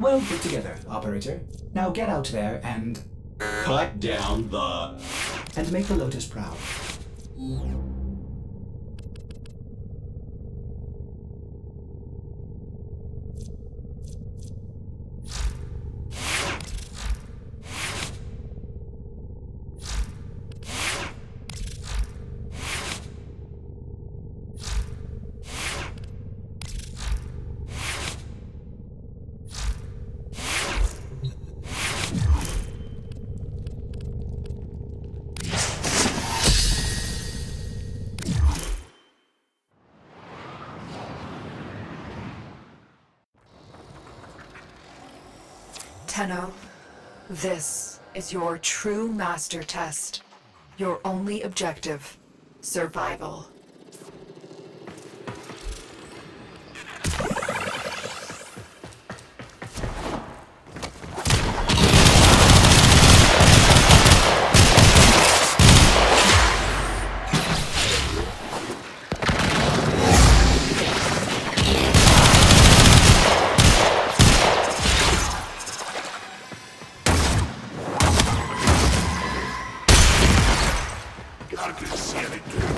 Well put together, operator. Now get out there and Cut down the. and make the Lotus proud. Tenno, this is your true master test. Your only objective, survival. I can see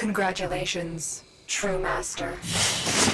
Congratulations, True Master.